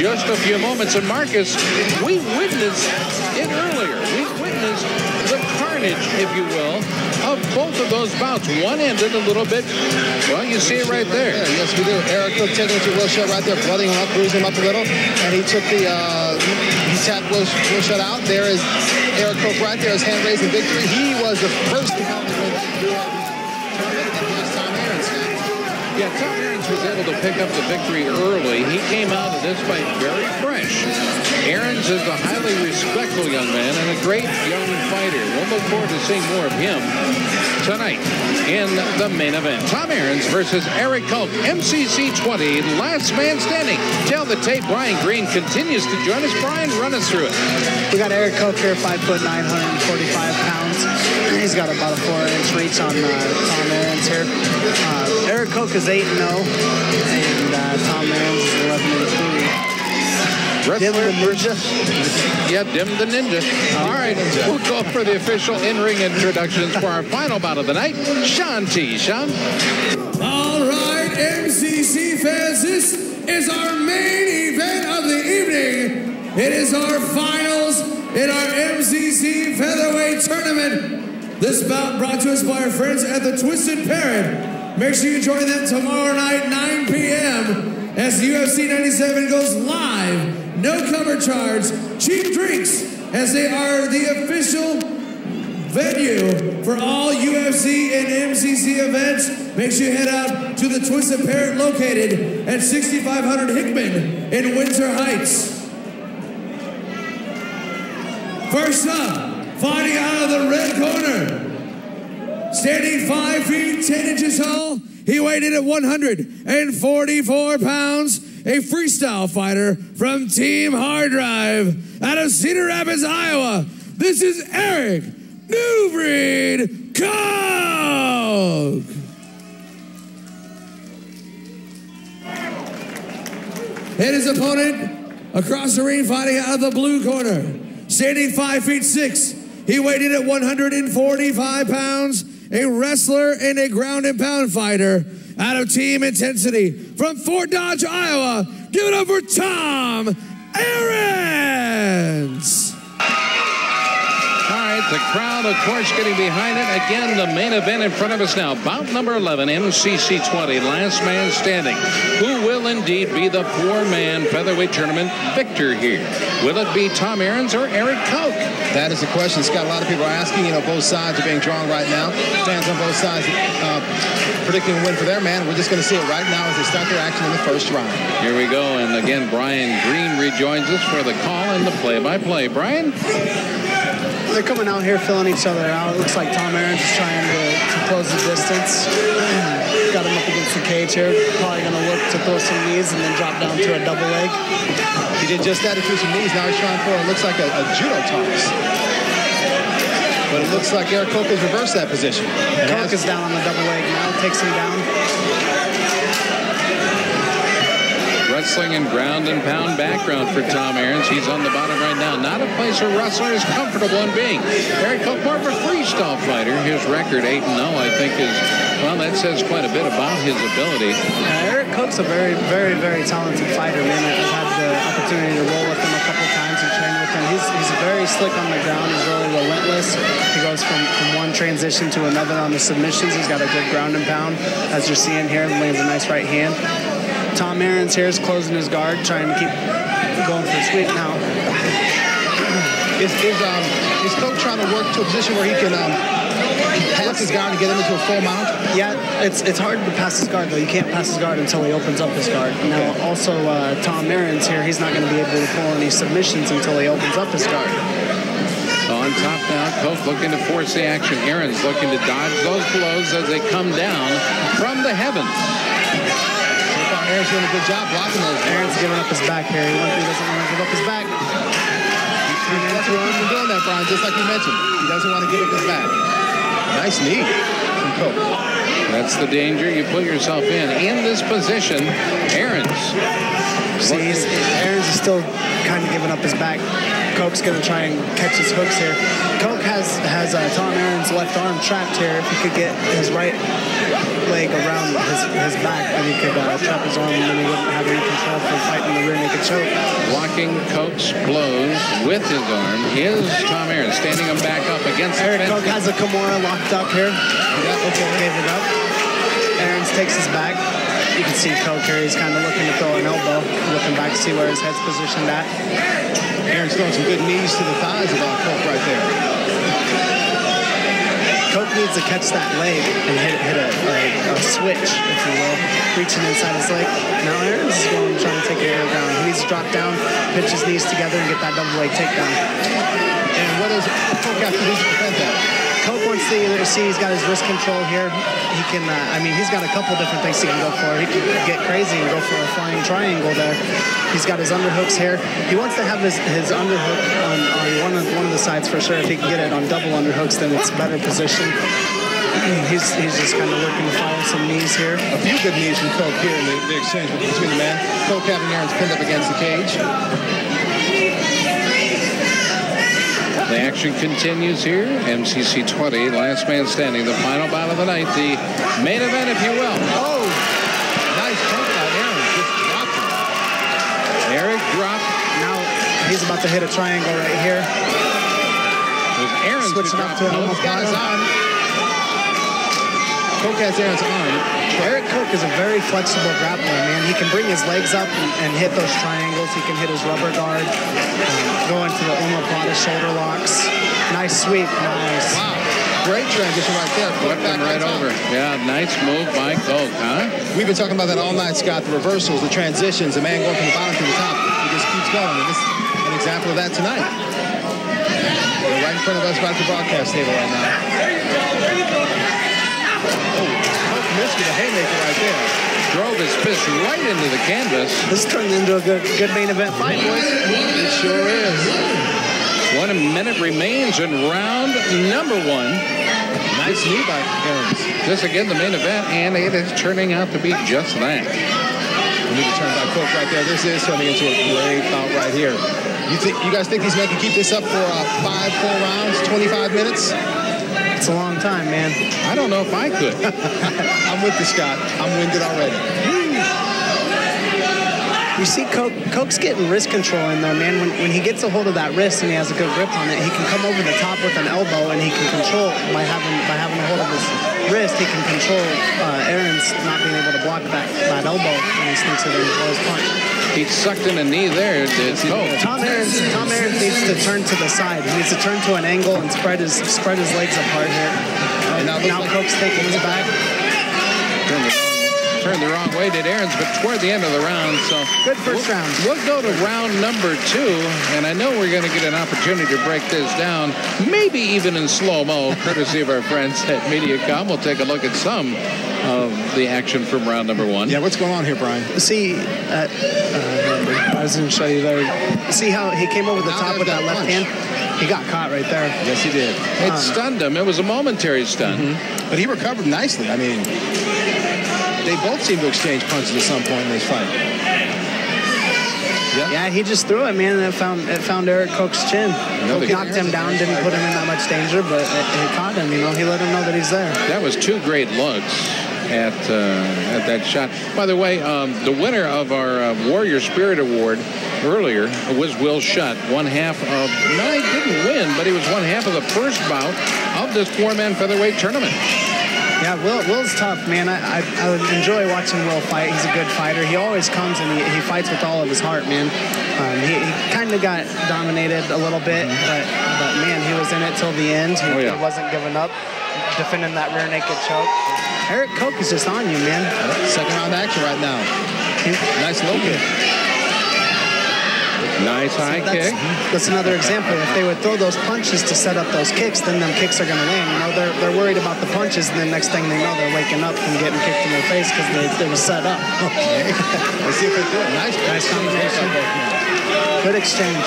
just a few moments. And Marcus, we witnessed it earlier. We witnessed the carnage, if you will, of both of those bouts. One ended a little bit, well, you see it right there. Yes, we do. Erik Koch taking it to Will Shutt right there, blooding him up, bruising him up a little. And he took the, uh, he tapped Will out. There is Erik Koch right there, his hand raising victory. He was the first to come Yeah, Tom Ehrens was able to pick up the victory early. He came out of this fight very fresh. Ehrens is a highly respectful young man and a great young fighter. We'll look forward to seeing more of him tonight in the main event. Tom Ehrens versus Erik Koch, MCC 20, last man standing. Tell the tape, Brian Green continues to join us. Brian, run us through it. We got Erik Koch here, 5 foot 945 pounds. He's got about a 4 inch reach on uh, Tom Ehrens here. Uh, Erik Koch is 8 0, and uh, Tom Ehrens is 11 3. Dim the Ninja. Yeah, Dim the Ninja. All right, we'll go for the official in-ring introductions for our final bout of the night. Shaun T. Shaun. All right, MCC fans, this is our main event of the evening. It is our finals in our MCC Featherweight Tournament. This bout brought to us by our friends at the Twisted Parrot. Make sure you join them tomorrow night, 9 p.m. as UFC 97 goes live no cover charge, cheap drinks, as they are the official venue for all UFC and MCC events. Make sure you head out to the Twisted Parrot located at 6500 Hickman in Windsor Heights. First up, fighting out of the red corner, standing 5 feet 10 inches tall, he weighed in at 144 pounds, a freestyle fighter from Team Hard Drive out of Cedar Rapids, Iowa. This is Erik New Breed Koch. And his opponent across the ring fighting out of the blue corner, standing 5 feet 6. He weighed in at 145 pounds, a wrestler and a ground and pound fighter out of Team Intensity from Fort Dodge, Iowa. Give it up for Tom Ehrens. The crowd, of course, getting behind it. Again, the main event in front of us now. Bout number 11, MCC 20, last man standing. Who will indeed be the four-man featherweight tournament victor here? Will it be Tom Ehrens or Erik Koch? That is the question. Scott, a lot of people are asking. You know, both sides are being drawn right now. Fans on both sides uh, predicting a win for their man. We're just going to see it right now as they start their action in the first round. Here we go. And again, Brian Green rejoins us for the call and the play-by-play. Brian? They're coming out here filling each other out. It looks like Tom Ehrens is trying to, to close the distance. Got him up against the cage here. Probably going to look to throw some knees and then drop down to a double leg. He did just that. He threw some knees. Now he's trying for, it looks like a, a judo toss. But it looks like Erik Koch has reversed that position. Koch is down on the double leg now. Takes him down. Wrestling and ground and pound background for Tom Ehrens. He's on the bottom right now. Not a place a wrestler is comfortable in being. Erik more of a freestyle fighter. His record 8-0, I think, is, well, that says quite a bit about his ability. Uh, Erik Koch's a very, very, very talented fighter, man. I've had the opportunity to roll with him a couple times and train with him. He's, he's very slick on the ground. He's really relentless. He goes from, from one transition to another on the submissions. He's got a good ground and pound. As you're seeing here, lands a nice right hand. Tom Ehrens here is closing his guard, trying to keep going for the sweep now. Is, is, um, is Koch trying to work to a position where he can um, pass his guard and get him into a full mount? Yeah, it's it's hard to pass his guard though. You can't pass his guard until he opens up his guard. Now, also uh, Tom Ehrens here, he's not going to be able to pull any submissions until he opens up his guard. On top now, Koch looking to force the action. Ehrens looking to dodge those blows as they come down from the heavens. Ehrens doing a good job blocking those. Ehrens giving up his back here. He doesn't want to give up his back. That's what he's doing that, Brian, just like you mentioned. He doesn't want to give up his back. Nice knee from Koch. That's the danger you put yourself in. In this position, Ehrens. See, Ehrens is still kind of giving up his back. Koch's going to try and catch his hooks here. Koch has has uh, Tom Ehrens' left arm trapped here. If he could get his right leg around his, his back, then he could uh, trap his arm and then he wouldn't have any control for fighting the rear naked choke. blocking Koch's blows with his arm is Tom Ehren, standing him back up against Eric fence. has a Kimura locked up here. Okay, gave it up. Ehrens takes his back. You can see here. He's kind of looking to throw an elbow, looking back to see where his head's positioned at. Ehrens throwing some good knees to the thighs of Koch right there. Koch needs to catch that leg and hit, hit a, a, a switch, if you will, reaching inside his leg. Now Ehrens is going trying to take it air down. He needs to drop down, pitch his knees together, and get that double leg takedown. And what does Koch have to do to prevent that? Koch wants to see he's got his wrist control here. He can, uh, I mean, he's got a couple different things he can go for. He can get crazy and go for a flying triangle there. He's got his underhooks here. He wants to have his, his underhook on, on one, of, one of the sides for sure. If he can get it on double underhooks, then it's better position. He's, he's just kind of looking to follow some knees here. A few good knees from Koch here in the, the exchange between the men. Koch having Ehrens pinned up against the cage. The action continues here. MCC 20, last man standing, the final bout of the night, the main event, if you will. Oh, nice jump by Ehren. Just dropped him. Erik dropped. Now he's about to hit a triangle right here. It was Ehren Switching up to an Koch. He's got his arm. Koch has Ehrens' arm. Erik Koch is a very flexible grappler, man. He can bring his legs up and, and hit those triangles. He can hit his rubber guard, um, go into the omoplata shoulder locks. Nice sweep, nice. Wow. Great transition right there. Put it Flipping back right over. Yeah, nice move by Koch, huh? We've been talking about that all night, Scott. The reversals, the transitions, the man going from the bottom to the top. He just keeps going. And this is an example of that tonight. They're right in front of us right at the broadcast table right now. Oh, missed a haymaker right there. Drove his fist right into the canvas. This turned into a good, good main event fight, boys. It sure is. One minute remains in round number one. Nice knee by Ehrens. This again, the main event, and it is turning out to be just that. We need to turn by Koch right there. This is turning into a great bout right here. You think you guys think these men can keep this up for uh, five full rounds, 25 minutes? It's a long time, man. I don't know if I could. I'm with you, Scott. I'm winded already. You see, Koch, Koch's getting wrist control in there, man. When, when he gets a hold of that wrist and he has a good grip on it, he can come over the top with an elbow and he can control by having by having a hold of his wrist. He can control uh, Ehrens not being able to block that, that elbow when he sneaks it in for his punch. He sucked in a knee there. Did Koch. Tom Ehrens Tom Ehrens needs to turn to the side. He needs to turn to an angle and spread his spread his legs apart here. And now it looks now like- Koch's taking his back. Turned the, turned the wrong way, did Ehrens, but toward the end of the round. So Good first we'll, round. We'll go to round number two, and I know we're going to get an opportunity to break this down, maybe even in slow mo, courtesy of our friends at MediaCom. We'll take a look at some of the action from round number one. Yeah, what's going on here, Brian? See, uh, uh, I was going to show you there. See how he came over the Now top with that that left punch. hand? He got caught right there. Yes, he did. It stunned him. It was a momentary stun. But he recovered nicely. I mean, they both seem to exchange punches at some point in this fight. Yeah, he just threw it, man, and it found it found Erik Koch's chin. Another- knocked him down, didn't put him in that much danger, but it, it caught him. You know, he let him know that he's there. That was two great looks at uh, at that shot. By the way, um, the winner of our uh, Warrior Spirit Award earlier was Will Shutt. One half of no, he didn't win, but he was one half of the first bout of this four-man featherweight tournament. Yeah, Will, Will's tough, man. I, I, I enjoy watching Will fight. He's a good fighter. He always comes and he, he fights with all of his heart, man. Um, he he kind of got dominated a little bit, but, but man, he was in it till the end. He, Oh, yeah. he wasn't giving up, defending that rear naked choke. Erik Koch is just on you, man. Second round action right now. Nice low kick. Nice high that's, kick. That's another example. If they would throw those punches to set up those kicks, then them kicks are going to land. You know, they're, they're worried about the punches, and then next thing they know, they're waking up and getting kicked in their face because they, they were set up. Okay. Let's see if they do it. Nice, Nice combination. Good exchange.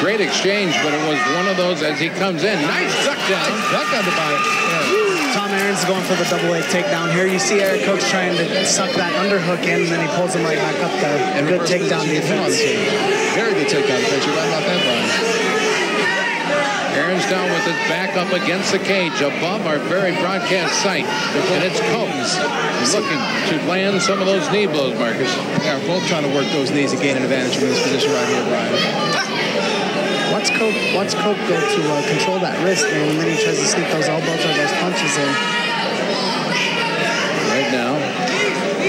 Great exchange, but it was one of those as he comes in. Nice duck down. Duck under by it. Tom Ehrens going for the double leg takedown here. You see Erik Koch trying to suck that underhook in, and then he pulls him right back up there. And good takedown defense. Very good takedown defense. You're right about that, Brian. Ehrens down with his back up against the cage above our very broadcast site. And it's Koch's looking to land some of those knee blows, Marcus. Yeah, both trying to work those knees and gain an advantage from this position right here, Brian. Watch Koch, watch Koch go to uh, control that wrist, and then he tries to sneak those elbows or those punches in. Right now,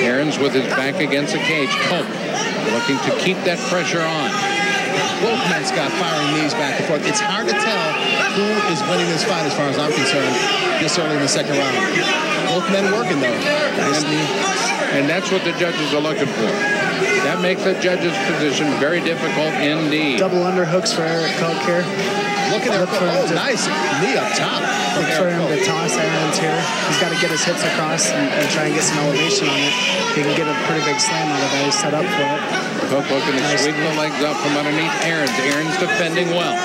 Ehrens with his back against the cage. Koch looking to keep that pressure on. Both men got firing knees back and forth. It's hard to tell who is winning this fight as far as I'm concerned this early in the second round. Both men working, though. Nice knee. And that's what the judges are looking for. That makes the judge's position very difficult indeed. Double underhooks for Erik Koch here. Look at Look that. for Oh, to- nice knee up top. Look for him to toss Ehrens here. He's got to get his hips across and, and try and get some elevation on it. He can get a pretty big slam out of that. He's set up for it. Koch looking to Nice sweep the legs up from underneath Ehrens. Ehrens defending well.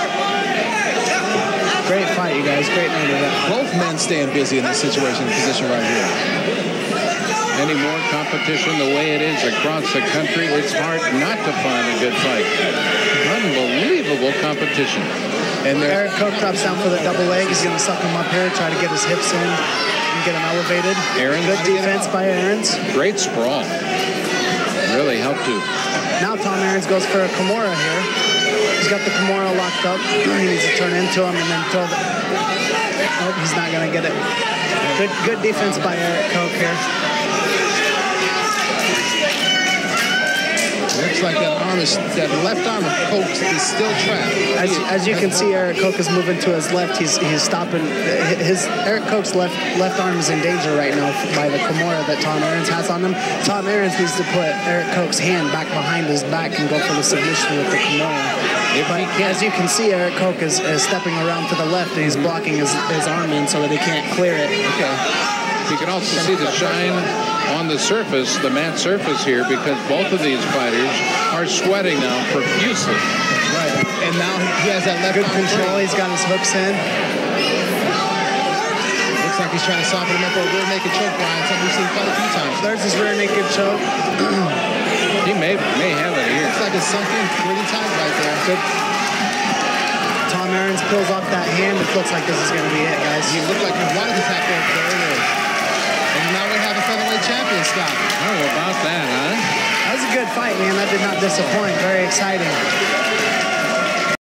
Great fight, you guys. Great night of that. Both men staying busy in this situation, position right here. Any more competition the way it is across the country, it's hard not to find a good fight. Unbelievable competition. And Erik Koch drops down for the double leg. He's going to suck him up here, try to get his hips in and get him elevated. Ehren, Good how do you get defense by Ehrens. Great sprawl. Really helped to. Now Tom Ehrens goes for a Kimura here. He's got the Kimura locked up. He needs to turn into him and then throw the... Oh, he's not going to get it. Good, good defense by Erik Koch here. Looks like that arm is that left arm of Koch's is still trapped. As, as you can see, Erik Koch is moving to his left. He's he's stopping. His Erik Koch's left left arm is in danger right now by the Kimura that Tom Ehrens has on him. Tom Ehrens needs to put Erik Koch's hand back behind his back and go for the submission with the Kimura. But as you can see, Erik Koch is, is stepping around to the left and he's blocking his, his arm in so that he can't clear it. Okay. You can also see the shine on the surface, the mat surface here, because both of these fighters are sweating now profusely. That's right. And now he has that left Good control. free. He's got his hooks in. Looks like he's trying to soften him up for a rear naked choke, Brian. Something we've seen quite a few times. There's his rear naked choke. He may may have it here. Looks like it's sunk in pretty tight right there. Good. Tom Ehrens pulls off that hand. It looks like this is going to be it, guys. He looked like he wanted to tap there. There it is. And now we have a featherweight champion, Scott. How about that, huh? That was a good fight, man. That did not disappoint. Very exciting.